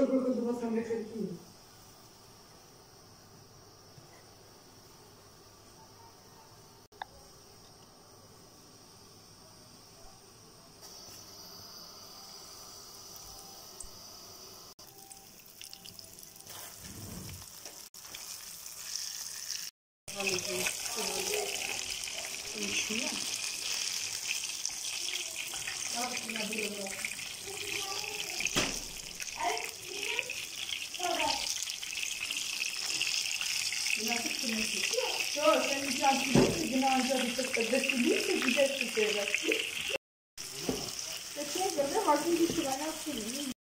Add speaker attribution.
Speaker 1: я выгоду вас вам какие. Почему?
Speaker 2: Как я вырвала? Нет. Все, это не так, что ты гнажа, до сибирки, где ты делаешь. Зачем, да, могу лишь валяться,